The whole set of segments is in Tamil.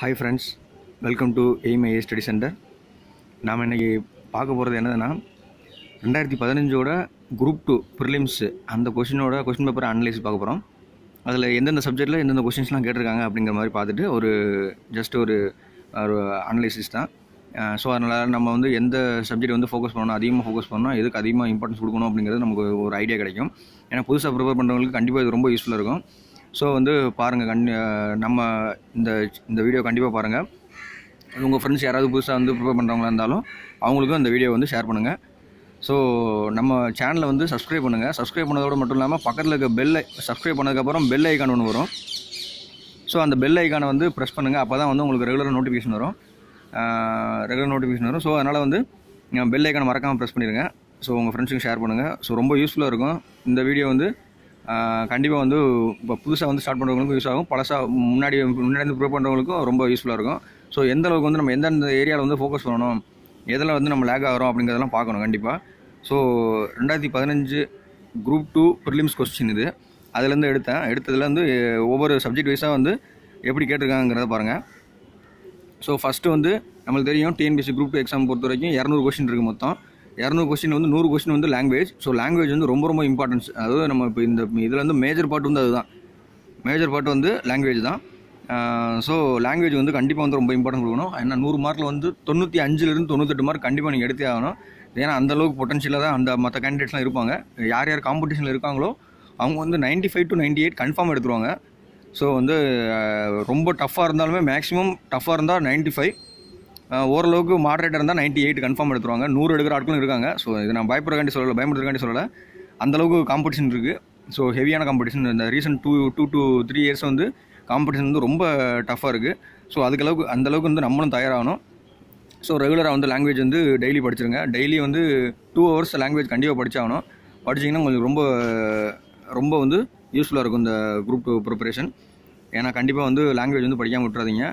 Hi friends welcome to aim IA study centre நாம் இன்றைக்கி பார்க்க போகிறது என்னதுன்னா ரெண்டாயிரத்தி பதினஞ்சோட குரூப் டூ ப்ரிலிம்ஸு அந்த கொஷினோட கொஷின் பேப்பரை அனலைஸ் பார்க்க போகிறோம் அதில் எந்தெந்த சப்ஜெக்ட்டில் எந்தெந்த கொஷின்ஸ்லாம் கேட்டிருக்காங்க அப்படிங்கிற மாதிரி பார்த்துட்டு ஒரு ஜஸ்ட் ஒரு ஒரு அனலைசிஸ் தான். ஸோ அதனால் நம்ம வந்து எந்த சப்ஜெக்ட் வந்து ஃபோக்கஸ் பண்ணணும் அதிகமாக ஃபோக்கஸ் பண்ணணும் எதுக்கு அதிகமாக இம்பார்ட்டன்ஸ் கொடுக்கணும் அப்படிங்கிறது நமக்கு ஒரு ஐடியா கிடைக்கும். ஏன்னா புதுசாக ப்ரிப்பேர் பண்ணுறவங்களுக்கு கண்டிப்பாக இது ரொம்ப யூஸ்ஃபுல்லாக இருக்கும். ஸோ வந்து பாருங்கள் கண் நம்ம இந்த இந்த வீடியோ கண்டிப்பாக பாருங்கள் உங்கள் ஃப்ரெண்ட்ஸ் யாராவது புதுசாக வந்து ப்ரிப்பேர் பண்ணுறவங்களா இருந்தாலும் அவங்களுக்கும் இந்த வீடியோ வந்து ஷேர் பண்ணுங்கள் ஸோ நம்ம சேனலை வந்து சப்ஸ்கிரைப் பண்ணுங்கள் சப்ஸ்கிரைப் பண்ணதோட மட்டும் இல்லாமல் பக்கத்தில் இருக்க பெல்லை சப்ஸ்கிரைப் பண்ணதுக்கப்புறம் பெல் ஐக்கான் ஒன்று வரும். ஸோ அந்த பெல் ஐக்கானை வந்து ப்ரெஸ் பண்ணுங்கள் அப்போ தான் வந்து உங்களுக்கு ரெகுலர் நோட்டிஃபிகேஷன் வரும். ரெகுலர் நோட்டிஃபிகேஷன் வரும். ஸோ அதனால் வந்து பெல் ஐக்கானை மறக்காமல் ப்ரெஸ் பண்ணிடுங்க ஸோ உங்கள் ஃப்ரெண்ட்ஸுக்கு ஷேர் பண்ணுங்கள் ஸோ ரொம்ப யூஸ்ஃபுல்லாக இருக்கும். இந்த வீடியோ வந்து கண்டிப்பாக வந்து இப்போ புதுசாக வந்து ஸ்டார்ட் பண்ணுறவங்களுக்கும் யூஸ் ஆகும். பழசாக முன்னாடி முன்னாடி வந்து ப்ரூவ் பண்ணுறவங்களுக்கும் ரொம்ப யூஸ்ஃபுல்லாக இருக்கும். ஸோ எந்த அளவுக்கு வந்து நம்ம எந்தெந்த ஏரியாவில் வந்து ஃபோக்கஸ் பண்ணணும் எதில் வந்து நம்ம லேக் ஆகிறோம் அப்படிங்கிறதெல்லாம் பார்க்கணும் கண்டிப்பாக ஸோ ரெண்டாயிரத்தி பதினஞ்சு குரூப் டூ ப்ரிலிம்ஸ் கொஸ்டின் இது. அதுலேருந்து எடுத்தேன். எடுத்ததுலேருந்து ஒவ்வொரு சப்ஜெக்ட் வைஸாக வந்து எப்படி கேட்டிருக்காங்கிறத பாருங்கள் ஸோ ஃபஸ்ட்டு வந்து நம்மளுக்கு தெரியும் டிஎன்பிசி குரூப் டூ எக்ஸாம் பொறுத்த வரைக்கும் இரநூறு கொஸ்டின் இருக்குது மொத்தம். இரநூறு கொஸ்டின் வந்து நூறு கொஸ்டின் வந்து லாங்குவேஜ் ஸோ லாங்குவேஜ் வந்து ரொம்ப ரொம்ப இம்பார்ட்டன்ஸ் அதாவது நம்ம இப்போ இந்த இதில் வந்து மேஜர் பார்ட் வந்து அதுதான். மேஜர் பார்ட் வந்து லாங்குவேஜ் தான். ஸோ லாங்குவேஜ் வந்து கண்டிப்பாக வந்து ரொம்ப இம்பார்ட்டன்ட் கொடுக்கணும். ஏன்னா நூறு மார்க்கில் வந்து தொண்ணூற்றி அஞ்சுலேருந்து தொண்ணூத்தெட்டு மார்க் கண்டிப்பாக நீங்கள் எடுத்தே ஆகணும். ஏன்னா அந்தளவுக்கு பொட்டன்ஷியலாக தான் அந்த மற்ற கேண்டிடேட்ஸ்லாம் இருப்பாங்க. யார் யார் காம்படிஷனில் இருக்காங்களோ அவங்க வந்து ninety five to ninety eight confirm எடுத்துருவாங்க. ஸோ வந்து ரொம்ப டஃப்பாக இருந்தாலுமே மேக்ஸிமம் டஃப்பாக இருந்தால் நைன்ட்டி ஃபைவ் ஓரளவுக்கு மாடரேட்டர் இருந்தால் நைன்ட்டி எயிட் கன்ஃபார்ம் எடுத்துருவாங்க. நூறு எடுக்கிற ஆட்களும் இருக்காங்க. ஸோ இது நான் பயப்படுறக்காண்டி சொல்லலை பயப்படுறதுக்காண்டி சொல்லலை. அந்தளவுக்கு காம்படிஷன் இருக்குது ஸோ ஹெவியான காம்படிஷன் இந்த recent two two two three years வந்து காம்படிஷன் வந்து ரொம்ப டஃப்பாக இருக்குது ஸோ அதுக்களவுக்கு அந்தளவுக்கு வந்து நம்மளும் தயாராகணும். ஸோ ரெகுலராக வந்து லாங்குவேஜ் வந்து டெய்லி படிச்சிருங்க. டெய்லி வந்து டூ ஹவர்ஸ் லாங்குவேஜ் கண்டிப்பாக படித்தாகணும் படிச்சிங்கன்னா கொஞ்சம் ரொம்ப ரொம்ப வந்து யூஸ்ஃபுல்லாக இருக்கும் இந்த குரூப் டூ ப்ரிப்பரேஷன் ஏன்னா கண்டிப்பாக வந்து லாங்குவேஜ் வந்து படிக்காமல் விட்டுறாதீங்க.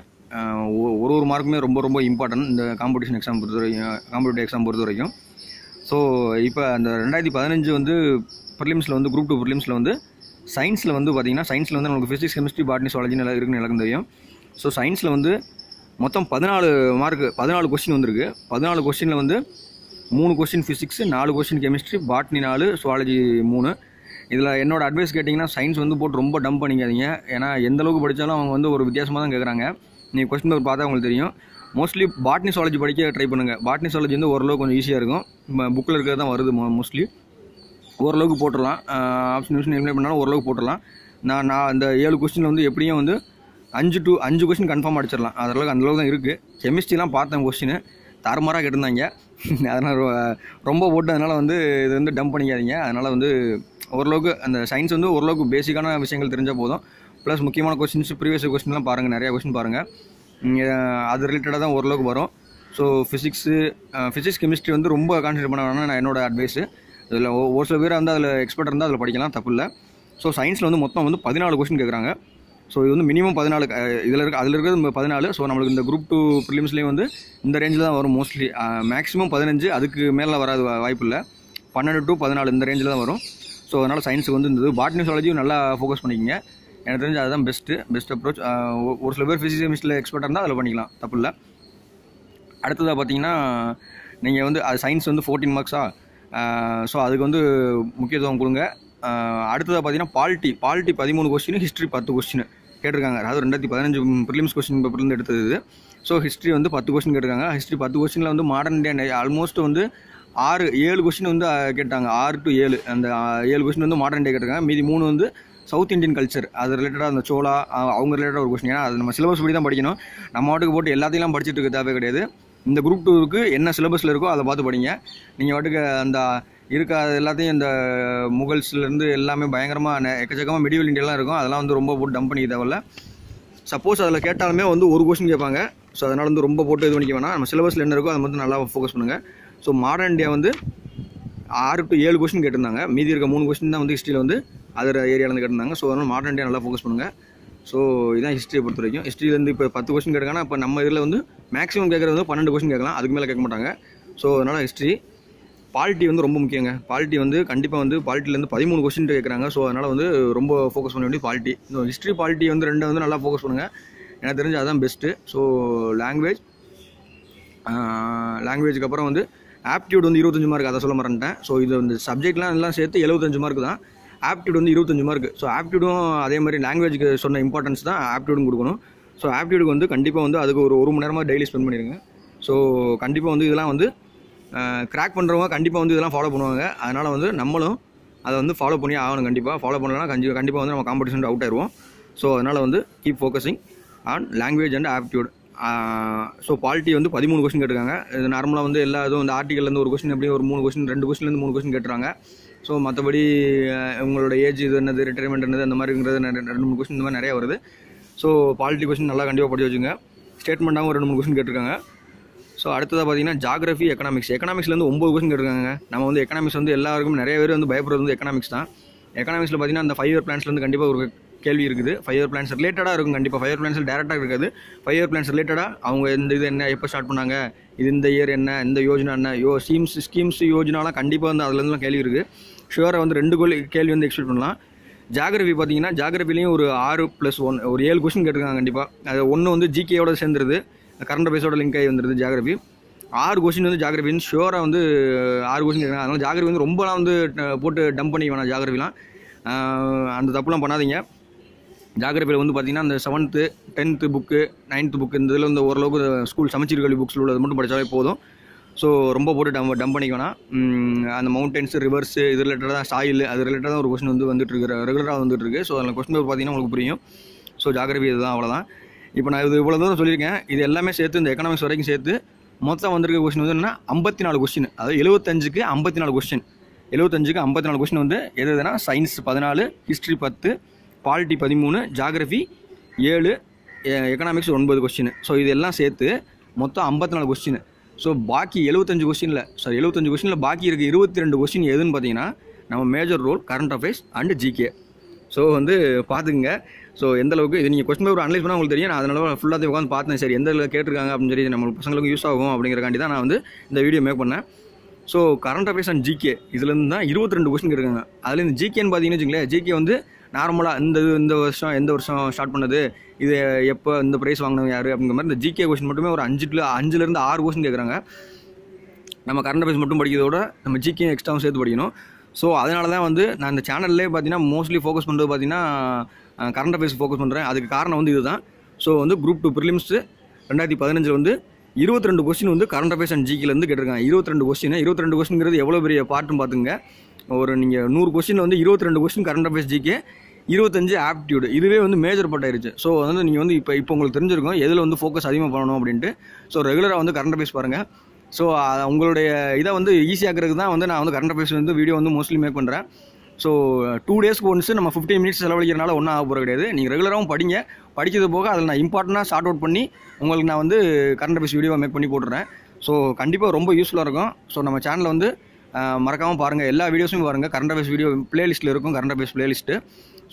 ஒரு ஒரு மார்க்குமே ரொம்ப ரொம்ப இம்பார்ட்டன்ட் இந்த காம்படிஷன் எக்ஸாம் பொறுத்த வரைக்கும் காம்படிட்டிவ் எக்ஸாம் பொறுத்த வரைக்கும். ஸோ இப்போ அந்த ரெண்டாயிரத்தி பதினஞ்சு வந்து ப்ரிலிம்ஸில் வந்து குரூப் டூ ப்ரிலிம்ஸில் வந்து சயின்ஸில் வந்து பார்த்திங்கன்னா சயின்ஸில் வந்து நமக்கு ஃபிசிக்ஸ் கெமிஸ்ட்ரி பாட்னி சுவாலஜி நல்லா இருக்குன்னு எனக்கு தெரியும். ஸோ சயின்ஸில் வந்து மொத்தம் பதினாலு மார்க்கு பதினாலு கொஸ்டின் வந்திருக்கு. பதினாலு கொஸ்டினில் வந்து மூணு கொஸ்டின் ஃபிசிக்ஸ் நாலு கொஸ்டின் கெமிஸ்ட்ரி பாட்னி நாலு சுவாலஜி மூணு. இதில் என்னோடய அட்வைஸ் கேட்டிங்கன்னா சயின்ஸ் வந்து போட்டு ரொம்ப டம்ப் பண்ணிக்காதீங்க. ஏன்னா எந்த அளவுக்கு படித்தாலும் அவங்க வந்து ஒரு வித்தியாசமாக தான் கேட்குறாங்க நீங்கள் கொஸ்டின் பேப்பர் பார்த்தா உங்களுக்கு தெரியும். மோஸ்ட்லி பாட்னி சுவாலஜி படிக்க ட்ரை பண்ணுங்கள் பாட்னி சுவாலஜி வந்து ஓரளவுக்கு கொஞ்சம் ஈஸியாக இருக்கும். புக்கில் இருக்கிறது தான் வருது மோஸ்ட்லி ஓரளவுக்கு போட்டுடலாம். ஆப்ஷன் யூஷன் எலிமினேட் பண்ணாலும் ஓரளவுக்கு போட்டுடலாம். நான் நான் அந்த ஏழு கொஸ்டினில் வந்து எப்படியும் வந்து அஞ்சு டு அஞ்சு கொஸ்டின் கன்ஃபார்ம் அடிச்சிடலாம். அதளவுக்கு அந்தளவுக்கு தான் இருக்குது கெமிஸ்ட்ரிலாம் பார்த்தேன் கொஸ்டின் தாறுமாறாக கேட்டிருந்தாங்க. அதனால் ரொம்ப போட்டதுனால வந்து இது வந்து டம்ப் பண்ணிக்காதீங்க. அதனால் வந்து ஓரளவுக்கு அந்த சயின்ஸ் வந்து ஓரளவுக்கு பேசிக்கான விஷயங்கள் தெரிஞ்சால் போதும். ப்ளஸ் முக்கியமான கொஸ்டின்ஸ் ப்ரீவியஸ் கொஸ்டின்லாம் பாருங்கள் நிறையா கொஸ்டின் பாருங்கள் அது ரிலேட்டடாக தான் ஓரளவுக்கு வரும். ஸோ ஃபிசிக்ஸு ஃபிசிக்ஸ் கெமிஸ்ட்ரி வந்து ரொம்ப கான்சன்ட்ரேட் பண்ண வேணாம் நான் என்னோட அட்வைஸு இதில் ஒரு சில பேர் வந்து அதில் எக்ஸ்பர்ட் இருந்தால் அதில் படிக்கலாம் தப்பு இல்லை. ஸோ சயின்ஸில் வந்து மொத்தம் வந்து பதினாலு கொஸ்டின் கேட்குறாங்க ஸோ இது வந்து மினிமம் பதினாலு இதில் இருக்க அதில் இருக்கிறது பதினாலு. ஸோ நம்மளுக்கு இந்த குரூப் டூ ப்ரிலிம்ஸ்லேயும் வந்து இந்த ரேஞ்சில் தான் வரும் மோஸ்ட்லி மேக்ஸிமம் பதினஞ்சு அதுக்கு மேலே வராது வாய்ப்பு இல்லை. பன்னெண்டு டு பதினாலு இந்த ரேஞ்சில் தான் வரும். ஸோ அதனால் சயின்ஸுக்கு வந்து இந்த பாட்னி சுவாலஜியும் நல்லா ஃபோக்கஸ் பண்ணிக்கிங்க. எனக்கு தெரிஞ்சு அதுதான் பெஸ்ட்டு பெஸ்ட் அப்ரோச் ஒரு சில பேர் ஃபிசிக்ஸ் கெமிஸ்ட்ரியில் எக்ஸ்பர்ட்டாக இருந்தால் அதில் பண்ணிக்கலாம். தப்பு இல்லை. அடுத்ததாக பார்த்தீங்கன்னா நீங்கள் வந்து அது சயின்ஸ் வந்து ஃபோர்டீன் மார்க்ஸா ஸோ அதுக்கு வந்து முக்கியத்துவம் கொடுங்க. அடுத்ததாக பார்த்தீங்கன்னா பாலிட்டி பாலிட்டி பதிமூணு கொஸ்டின் ஹிஸ்ட்ரி பத்து கொஸ்டின் கேட்டிருக்காங்க. அதாவது ரெண்டாயிரத்தி பதினஞ்சு ப்ரிலிம்ஸ் கொஸ்டின் பேப்பர்லேருந்து எடுத்தது இது. ஸோ ஹிஸ்ட்ரி வந்து பத்து கொஸ்டின் கேட்டிருக்காங்க. ஹிஸ்ட்ரி பத்து கொஸ்டினில் வந்து மாடர்ன் டே ஆல்மோஸ்ட் வந்து ஆறு ஏழு கொஸ்டின் வந்து கேட்டாங்க. ஆறு டு ஏழு. அந்த ஏழு கொஸ்டின் வந்து மாடர்ன் டே கேட்டிருக்காங்க. மீதி மூணு வந்து சவுத் இந்தியன் கல்ச்சர் அது ரிலேட்டடாக அந்த சோலா அவங்க ரிலேட்டடாக ஒரு கொஸ்டின் ஏன்னா அது நம்ம சிலபஸ் படி தான் படிக்கணும். நம்ம வாட்டுக்கு போட்டு எல்லாத்தையும் படிச்சுட்டு இருக்க தேவை கிடையாது. இந்த குரூப் டூருக்கு என்ன சிலபஸில் இருக்கோ அதை பார்த்து படிங்க. நீங்கள் வாட்டுக்கு அந்த இருக்க எல்லாத்தையும் இந்த முகல்ஸ்லேருந்து எல்லாமே பயங்கரமாக எக்கச்சக்கமாக மெடிவல் இண்டியெல்லாம் இருக்கும். அதெல்லாம் வந்து ரொம்ப போட்டு டம்ப் பண்ணிக்க தேவையில்ல. சப்போஸ் அதில் கேட்டாலுமே வந்து ஒரு கொஸ்டின் கேட்பாங்க. ஸோ அதனால் வந்து ரொம்ப போட்டு இது பண்ணிக்க வேணாம். நம்ம சிலபஸில் என்ன இருக்கோ அதை மட்டும் நல்லா ஃபோக்கஸ் பண்ணுங்கள் ஸோ மாடர்ன் டே வந்து ஆறு டு ஏழு கொஸ்டின் கேட்டிருந்தாங்க. மீதி இருக்க மூணு கொஸ்டின் தான் வந்து ஹிஸ்ட்ரியில் வந்து அதர் ஏரியாவிலேருந்து கேட்டிருந்தாங்க. ஸோ அதனால் மாடர்ன் டே நல்லா ஃபோக்கஸ் பண்ணுங்கள் ஸோ இதான் ஹிஸ்ட்ரியை பொறுத்த வரைக்கும். ஹிஸ்ட்ரியிலேருந்து இப்போ பத்து கொஸ்டின் கேட்குறாங்கன்னா இப்போ நம்ம இதில் வந்து மேக்ஸிமம் கேட்குறது வந்து பன்னெண்டு கொஸ்டின் கேட்கலாம். அதுக்கு மேலே கேட்க மாட்டாங்க. ஸோ அதனால் ஹிஸ்ட்ரி பாலிட்டி வந்து ரொம்ப முக்கியங்க. பாலிட்டி வந்து கண்டிப்பாக வந்து பாலிட்டிலேருந்து பதிமூணு கொஸ்டின் கேட்குறாங்க. ஸோ அதனால் வந்து ரொம்ப ஃபோக்கஸ் பண்ண வேண்டிய பாலிட்டி இந்த ஹிஸ்ட்ரி பாலிட்டி வந்து ரெண்டை வந்து நல்லா ஃபோக்கஸ் பண்ணுங்கள் எனக்கு தெரிஞ்சு அதுதான் பெஸ்ட்டு ஸோ லாங்குவேஜ் லாங்குவேஜுக்கு அப்புறம் வந்து ஆப்டியூட் வந்து இருபத்தஞ்சு மார்க் அதை சொல்ல மறந்துட்டேன். ஸோ இது இந்த சப்ஜெக்ட்லாம் எல்லாம் சேர்த்து எழுபத்தஞ்சு மார்க் தான். ஆப்டியூட் வந்து இருபத்தஞ்சு மார்க் ஸோ ஆப்டியூடும் அதே மாதிரி லாங்குவேஜுக்கு சொன்ன இம்பார்ட்டன்ஸ் தான் ஆப்டியூடும் கொடுக்கணும். ஸோ ஆப்டியூடுக்கு வந்து கண்டிப்பாக வந்து அதுக்கு ஒரு ஒரு மணி நேரமாக டெய்லி ஸ்பெண்ட் பண்ணிடுங்க. ஸோ கண்டிப்பாக வந்து இதெல்லாம் வந்து கிராக் பண்ணுறவங்க கண்டிப்பாக வந்து இதெல்லாம் ஃபாலோ பண்ணுவாங்க. அதனால் வந்து நம்மளும் அதை வந்து ஃபாலோ பண்ணி ஆகணும் கண்டிப்பாக ஃபாலோ பண்ணலன்னா கஞ்சி கண்டிப்பாக வந்து நம்ம காம்படிஷன் அவுட் ஆயிடுவோம் ஸோ அதனால் வந்து keep focusing on language and aptitude so polity வந்து பதிமூணு கொஸ்டின் கேட்டிருக்காங்க. இது நார்மலாக வந்து எல்லா இதுவும் இந்த ஆர்டிக்கல்லேருந்து ஒரு கொஸ்டின் எப்படி ஒரு மூணு கொஸ்டின் ரெண்டு கொஸ்டின்லேருந்து மூணு கொஸ்டின் கேட்டுறாங்க ஸோ மற்றபடி உங்களோட ஏஜ் இது என்னது ரிட்டைர்மெண்ட் என்னது அந்த மாதிரிங்கிறது ரெண்டு மூணு கொஸ்டின் இந்த மாதிரி நிறைய வருது. ஸோ பாலிட்டி கொஸ்டின் நல்லா கண்டிப்பாக படிச்சு வச்சுங்க. ஸ்டேட்மெண்ட்டாகவும் ரெண்டு மூணு கொஸ்டின் கேட்டிருக்காங்க. ஸோ அடுத்ததாக பார்த்தீங்கன்னா ஜாகிரஃபி எக்கனாமிக்ஸ் எக்கனாமிக்ஸ்லேருந்து ஒம்பது கொஸ்டின் கேட்டிருக்காங்க நம்ம வந்து எக்கனாமிக்ஸ் வந்து எல்லாருக்கும் நிறைய பேர் வந்து பயப்படுறது வந்து எக்கனாமிக்ஸ் தான். எக்கனாமிக்ஸில் பார்த்தீங்கன்னா அந்த ஃபைவ் இயர் பிளான்ஸ்லேருந்து கண்டிப்பாக ஒரு கேள்வி இருக்குது. ஃபைவ் இயர் பிளான்ஸ் ரிலேட்டடாக இருக்கும் கண்டிப்பாக ஃபைவ் இயர் பிளான்ஸில் டேரெக்டாக இருக்காது. ஃபைவ் இயர் பிளான்ஸ் ரிலேட்டடாக அவங்க இந்த இது என்ன எப்போ ஸ்டார்ட் பண்ணாங்க இது இந்த இயர் என்ன இந்த யோஜனா என்ன யோ ஸ்கீம்ஸ் ஸ்கீம்ஸ் யோஜனாலாம் கண்டிப்பாக வந்து அதுலேருந்துலாம் கேள்வி இருக்குது ஷுவராக வந்து ரெண்டு கோல் கேள்வி வந்து எக்ஸ்பெக்ட் பண்ணலாம். ஜாகிரபி பார்த்தீங்கன்னா ஜாகிரபிலையும் ஒரு ஆறு ப்ளஸ் ஒன் ஒரு ஏழு கொஷின் கேட்டிருக்காங்க கண்டிப்பாக அது ஒன்று வந்து ஜிகேயோட சேர்ந்துருது. கரண்ட் அஃபேர்ஸோட லிங்க் ஆகி வந்துருது ஜாகிரபி ஆறு கொஷின் வந்து ஜாகிரபின்னு ஷுவராக வந்து ஆறு கொஷின் கேட்குறாங்க அதனால் ஜாகிரபி வந்து ரொம்பலாம் வந்து போட்டு டம்ப் பண்ணி வேணாம் ஜாகிரபிலாம் அந்த தப்புலாம் பண்ணாதீங்க. ஜாகிரபியில் வந்து பார்த்தீங்கன்னா அந்த seventh tenth book ninth book இந்த இதில் வந்து ஓரளவுக்கு ஸ்கூல் சமச்சீர் கல்வி புக்ஸில் உள்ளது மட்டும் படித்தாலே போதும். ஸோ ரொம்ப போட்டு டம் டம்ப் பண்ணிக்கோனா அந்த மவுண்டன்ஸ் ரிவர்ஸ் இது ரிலேட்டடாக தான் சாயில் அது ரிலேட்டடாக தான் ஒரு கொஸ்டின் வந்து வந்துட்டு இருக்கு ரெகுலராக வந்துட்டு இருக்கு ஸோ அதில் கொஸ்டின் பார்த்தீங்கன்னா உங்களுக்கு புரியும். ஸோ ஜாகிரபி இதுதான் அவ்வளோதான் இப்போ நான் இது இவ்வளோ தூரம் சொல்லியிருக்கேன். இது எல்லாமே சேர்த்து இந்த எக்கனாமிக்ஸ் வரைக்கும் சேர்த்து மொத்தம் வந்திருக்க கொஸ்டின் வந்து என்னன்னா ஐம்பத்தி நாலு கொஸ்டின் அதாவது எழுபத்தஞ்சுக்கு ஐம்பத்தி நாலு கொஸ்டின் எழுபத்தஞ்சுக்கு ஐம்பத்தி நாலு கொஸ்டின் வந்து எது எதுனா சயின்ஸ் பதினாலு ஹிஸ்ட்ரி பத்து பாலிட்டி பதிமூணு ஜாகிரஃபி ஏழு e-, எக்கனாமிக்ஸ் ஒன்பது கொஸ்டின் ஸோ இதெல்லாம் சேர்த்து மொத்தம் ஐம்பத்தி நாலு கொஸ்டின் ஸோ பாக்கி எழுபத்தஞ்சு கொஸ்டினில் சாரி எழுபத்தஞ்சு கொஸ்டினில் பாக்கி இருக்க இருபத்தி ரெண்டு கொஸ்டின் எதுன்னு பார்த்தீங்கன்னா நம்ம major role current affairs and GK so வந்து பார்த்துக்குங்க ஸோ எந்த அளவுக்கு இது நீங்கள் கொஸ்டின் பேப்பர் அனலைஸ் பண்ணால் உங்களுக்கு தெரியும். நான் அதனால ஃபுல்லாக உட்காந்து பார்த்தேன். சரி எந்த இதில் கேட்டிருக்காங்க அப்படின்னு சொல்லி நம்ம பசங்களுக்கு யூஸ் ஆகும் அப்படிங்கிறக்காண்டி தான் நான் வந்து இந்த வீடியோ மேக் பண்ணேன். So current affairs and GK இதுலேருந்து தான் இருபத்தி ரெண்டு கொஸ்டின் இருக்காங்க அதில் இந்த ஜிகேன்னு பார்த்தீங்கன்னு வச்சுங்களேன் ஜிகே வந்து நார்மலாக இந்த இது இந்த வருஷம் எந்த வருஷம் ஸ்டார்ட் பண்ணது? இது எப்போ இந்த ப்ரைஸ் வாங்கினவங்க யார்? அப்படிங்கிற மாதிரி இந்த ஜிகே கொஸ்டின் மட்டுமே ஒரு அஞ்சு அஞ்சுலேருந்து ஆறு கொஸ்டின் கேட்குறாங்க நம்ம கரண்ட் அஃபேர்ஸ் மட்டும் படிக்கிறதோட நம்ம ஜிகே எக்ஸ்ட்ராவும் சேர்த்து படிக்கணும். ஸோ அதனால தான் வந்து நான் இந்த சேனல்லே பார்த்தீங்கன்னா மோஸ்ட்லி ஃபோக்கஸ் பண்ணுறது பார்த்தீங்கன்னா கரண்ட் அஃபேர்ஸ் ஃபோக்கஸ் பண்ணுறேன் அதுக்கு காரணம் வந்து இதுதான். ஸோ வந்து குரூப் டூ ப்ரிலிம்ஸு ரெண்டாயிரத்தி பதினஞ்சில் வந்து இருபத்தி ரெண்டு கொஸ்டின் வந்து கரண்ட் அஃபேர்ஸ் அண்ட் ஜிக்கிலேருந்து கேட்டிருக்காங்க. இருபத்தி ரெண்டு கொஸ்டின் இருபத்தி ரெண்டு கொஸ்டின்ங்கிறது எவ்வளோ பெரிய பார்ட்டும் பார்த்துங்க ஒரு நீங்கள் நூறு கொஸ்டினில் வந்து இருபத்தி ரெண்டு கொஸ்டின் கரண்ட் அஃபேர்ஸ் ஜிகே இருபத்தஞ்சு ஆப்டியூடு இதுவே வந்து மேஜர் பட்டாயிருச்சு ஸோ வந்து நீங்கள் வந்து இப்போ இப்போ உங்களுக்கு தெரிஞ்சிருக்கும் எதில் வந்து ஃபோக்கஸ் அதிகமாக பண்ணணும் அப்படின்ட்டு. ஸோ ரெகுலராக வந்து கரண்ட் அஃபேர்ஸ் பாருங்கள் ஸோ உங்களுடைய இதை வந்து ஈஸியாகிறதுக்கு தான் வந்து நான் வந்து கரண்ட் அஃபேர்ஸ் வந்து வீடியோ வந்து மோஸ்ட்லி மேக் பண்ணுறேன் ஸோ டூ டேஸ்க்கு ஒன்ஸ் நம்ம ஃபிஃப்டீன் மினிட்ஸ் செலவழிக்கிறனால ஒன்றும் ஆக போகிற கிடையாது. நீங்கள் ரெகுலராகவும் படிங்க. படிக்கிறது போக அதில் நான் இம்பார்ட்டண்ட்டாக ஷார்ட் அவுட் பண்ணி உங்களுக்கு நான் வந்து கரண்ட் அஃபேர்ஸ் வீடியோ மேக் பண்ணி போட்டுறேன். ஸோ கண்டிப்பாக ரொம்ப யூஸ்ஃபுல்லாக இருக்கும். ஸோ நம்ம சேனலில் வந்து மறக்காமல் பாருங்கள் எல்லா வீடியோஸும் பாருங்கள் கரண்ட் அஃபேர்ஸ் வீடியோ பிளேலிஸ்ட்டில் இருக்கும். கரண்ட் அஃபேர்ஸ் பிளேலிஸ்ட்டு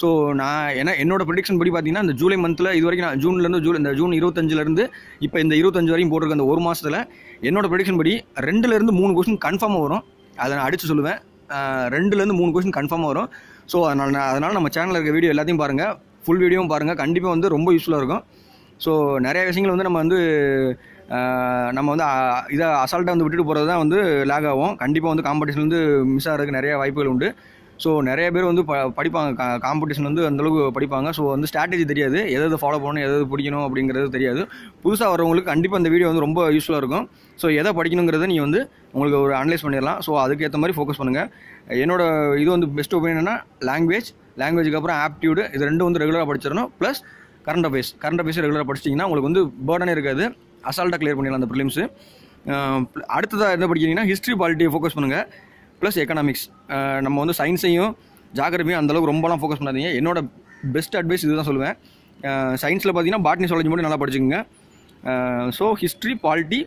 ஸோ நான் ஏன்னா என்னோட ப்ரொடிக்ஷன் படி பார்த்தீங்கன்னா இந்த ஜூலை மந்தில் இது வரைக்கும் நான் ஜூன்லேருந்து ஜூலை இந்த ஜூன் இருபத்தஞ்சிலேருந்து இப்போ இந்த இருபத்தஞ்சு வரைக்கும் போட்டிருக்க அந்த ஒரு மாதத்தில் என்னோட ப்ரொடிக்ஷன் படி ரெண்டுலேருந்து மூணு கொஸ்டின் கன்ஃபார்மாக வரும். அதை நான் அடித்து சொல்லுவேன். ரெண்டுலேருந்து மூணு கொஸ்டின் கன்ஃபார்மாக வரும். ஸோ அதனால் நான் அதனால் நம்ம சேனலில் இருக்க வீடியோ எல்லாத்தையும் பாருங்கள் ஃபுல் வீடியோவும் பாருங்கள் கண்டிப்பாக வந்து ரொம்ப யூஸ்ஃபுல்லாக இருக்கும். ஸோ நிறைய விஷயங்கள் வந்து நம்ம வந்து நம்ம வந்து இதை அசால்ட்டாக வந்து விட்டுட்டு போகிறது தான் வந்து லேக் ஆகும். கண்டிப்பாக வந்து காம்படிஷன் வந்து மிஸ் ஆகிறதுக்கு நிறைய வாய்ப்புகள் உண்டு. ஸோ நிறைய பேர் வந்து ப படிப்பாங்க. காம்படிஷன் வந்து அந்தளவுக்கு படிப்பாங்க. ஸோ வந்து ஸ்ட்ராட்டஜி தெரியாது. எதை எதை ஃபாலோ பண்ணணும் எதை பிடிக்கணும் அப்படிங்கிறது தெரியாது. புதுசாக வரவங்களுக்கு கண்டிப்பாக இந்த வீடியோ வந்து ரொம்ப யூஸ்ஃபுல்லாக இருக்கும். ஸோ எதை படிக்கணுங்கிறத நீங்கள் வந்து உங்களுக்கு ஒரு அனலைஸ் பண்ணிடலாம். ஸோ அதுக்கேற்ற மாதிரி ஃபோக்கஸ் பண்ணுங்கள் என்னோட இது வந்து பெஸ்ட் ஒப்பீனியன்னா லாங்குவேஜ் லாங்குவேஜுக்கு அப்புறம் ஆப்டியூடு இது ரெண்டும் வந்து ரெகுலராக படிச்சிடணும். Plus current affairs current affairs ரெகுலராக படிச்சிட்டிங்கன்னா உங்களுக்கு வந்து பேர்டனே இருக்காது. அசால்ட்டாக கிளியர் பண்ணிடலாம் அந்த ப்ரிலிம்ஸு அடுத்ததாக என்ன படிக்கிறீங்கன்னா ஹிஸ்ட்ரி பாலிட்டியை ஃபோக்கஸ் பண்ணுங்கள் ப்ளஸ் எக்கனாமிக்ஸ் நம்ம வந்து சயின்ஸையும் ஜாகிரபியும் அந்தளவுக்கு ரொம்பலாம் ஃபோக்கஸ் பண்ணாதீங்க. என்னோட பெஸ்ட் அட்வைஸ் இதுதான் சொல்லுவேன். சயின்ஸில் பார்த்தீங்கன்னா பாட்னி சுவாலஜி மட்டும் நல்லா படிச்சுக்கோங்க. ஸோ ஹிஸ்ட்ரி பாலிட்டி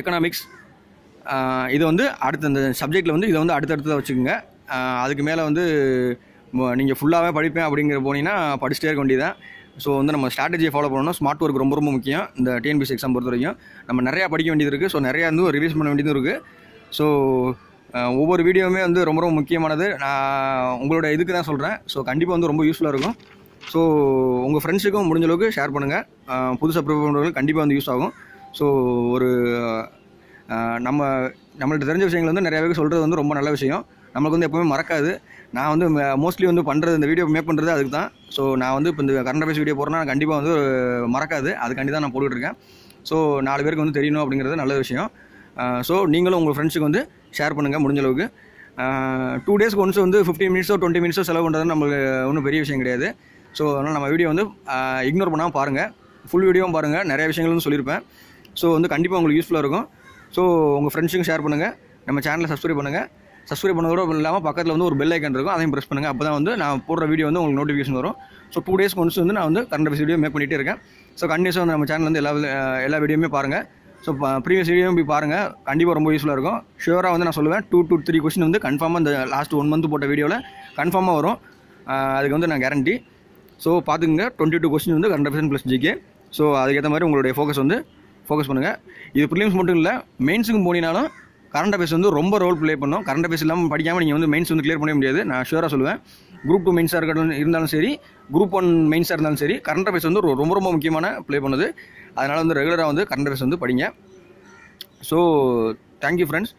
எக்கனாமிக்ஸ் இது வந்து அடுத்த இந்த சப்ஜெக்டில் வந்து இதை வந்து அடுத்தடுத்ததாக வச்சுக்கோங்க. அதுக்கு மேலே வந்து நீங்கள் ஃபுல்லாகவே படிப்பேன் அப்படிங்கிற போனீங்கன்னா படிச்சுட்டே இருக்க வேண்டியதான் ஸோ வந்து நம்ம ஸ்ட்ராட்டஜியை ஃபாலோ பண்ணணும். ஸ்மார்ட் ஒர்க் ரொம்ப ரொம்ப முக்கியம். இந்த டிஎன்பிஎஸ் எக்ஸாம் பொறுத்த வரைக்கும் நம்ம நிறையா படிக்க வேண்டியது இருக்குது ஸோ நிறையா வந்து ரிவைஸ் பண்ண வேண்டியதும் இருக்குது ஸோ ஒவ்வொரு வீடியோவுமே வந்து ரொம்ப ரொம்ப முக்கியமானது. நான் உங்களோட இதுக்கு தான் சொல்கிறேன் ஸோ கண்டிப்பாக வந்து ரொம்ப யூஸ்ஃபுல்லாக இருக்கும். ஸோ உங்கள் ஃப்ரெண்ட்ஸுக்கும் முடிஞ்ச அளவுக்கு ஷேர் பண்ணுங்கள் புதுசாக ப்ரிப்பேர் பண்ணுறவங்களுக்கு கண்டிப்பாக வந்து யூஸ் ஆகும். ஸோ ஒரு நம்ம நம்மள்ட்ட தெரிஞ்ச விஷயங்கள் வந்து நிறைய பேருக்கு சொல்கிறது வந்து ரொம்ப நல்ல விஷயம். நம்மளுக்கு வந்து எப்போவுமே மறக்காது. நான் வந்து மோஸ்ட்லி வந்து பண்ணுறது இந்த வீடியோ மேக் பண்ணுறது அதுக்கு தான். ஸோ நான் வந்து இப்போ இந்த கரண்ட் அஃபேர்ஸ் வீடியோ போடுறேன்னா கண்டிப்பாக வந்து மறக்காது. அதுக்காண்டி தான் நான் போட்டுட்ருக்கேன் ஸோ நாலு பேருக்கு வந்து தெரியணும் அப்படிங்கிறது நல்ல விஷயம். ஸோ நீங்களும் உங்கள் ஃப்ரெண்ட்ஸுக்கு வந்து ஷேர் பண்ணுங்கள் முடிஞ்ச அளவுக்கு. டூ டேஸ்க்கு ஒன்ஸ் வந்து ஃபிஃப்டீன் மினிட்ஸோ டுவெண்ட்டி மினிட்ஸோ செலவு பண்ணுறது நம்மளுக்கு ஒன்றும் பெரிய விஷயம் கிடையாது. ஸோ அதனால் நம்ம வீடியோ வந்து இக்னோர் பண்ணாமல் பாருங்கள் ஃபுல் வீடியோவும் பாருங்கள் நிறைய விஷயங்கள் வந்து சொல்லியிருப்பேன் ஸோ வந்து கண்டிப்பாக உங்களுக்கு யூஸ்ஃபுல்லாக இருக்கும். ஸோ உங்கள் ஃப்ரெண்ட்ஸுக்கும் ஷேர் பண்ணுங்கள் நம்ம சேனலை சப்ஸ்கிரைப் பண்ணுங்கள் சப்ஸ்கிரைப் பண்ணதோட இல்லாமல் பக்கத்தில் வந்து ஒரு பெல் ஐக்கன் இருக்கும். அதையும் ப்ரெஸ் பண்ணுங்கள் அப்போ தான் வந்து நான் போடுற வீடியோ வந்து உங்களுக்கு நோட்டிஃபிகேஷன் வரும். ஸோ டூ டேஸ் ஒன்ஸ் வந்து நான் வந்து கரண்ட் அஃபேர்ஸ் வீடியோ மேக் பண்ணிகிட்டே இருக்கேன். ஸோ கண்டினியூஸாக வந்து நம்ம சேனல் வந்து எல்லா எல்லா வீடியோமே பாருங்கள் ஸோ ப்ரீவியஸ் வீடியோ போய் பாருங்கள் கண்டிப்பாக ரொம்ப யூஸ்ஃபுல்லாக இருக்கும். ஷியூராக வந்து நான் சொல்லுவேன். டூ டூ த்ரீ கொஸ்டின் வந்து கன்ஃபார்மாக இந்த லாஸ்ட் ஒன் மந்த் போட்ட வீடியோவில் கன்ஃபார்மாக வரும். அதுக்கு வந்து நான் கேரண்டி ஸோ பார்த்துக்குங்க. டுவெண்ட்டி டூ கொஸ்டின் வந்து current affairs plus GK so அதுக்கேற்ற மாதிரி உங்களுடைய ஃபோக்கஸ் வந்து ஃபோக்கஸ் பண்ணுங்கள் இது ப்ரிலிம்ஸ் மட்டும் இல்லை மெயின்ஸுக்கும் போனீங்கனாலும் கரண்ட் அஃபேர்ஸ் வந்து ரொம்ப ரோல் ப்ளே பண்ணும். கரண்ட் அஃபேர்ஸ் இல்லாமல் படிக்காமல் நீங்கள் வந்து மெயின்ஸ் வந்து கிளியர் பண்ண முடியாது. நான் ஷூராக சொல்லுவேன். குரூப் டூ மெயின்ஸாக இருக்கட்டும் இருந்தாலும் சரி குரூப் ஒன் மெயின்ஸாக இருந்தாலும் சரி கரண்ட் அஃபேர்ஸ் வந்து ரொம்ப ரொம்ப முக்கியமான ப்ளே பண்ணுது. அதனால் வந்து ரெகுலராக வந்து கரண்ட் அஃபேர்ஸ் வந்து படிங்க. So thank you friends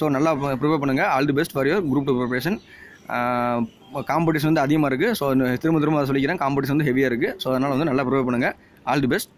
so நல்லா ப்ரிப்பேர் பண்ணுங்கள் all the best for your group two preparation competition வந்து அதிகமாக இருக்குது ஸோ திரும்ப திரும்ப அதை சொல்லிக்கிறேன். காம்படிஷன் வந்து ஹெவியாக இருக்குது ஸோ அதனால் வந்து நல்லா ப்ரிப்பேர் பண்ணுங்கள் ஆல் தி பெஸ்ட்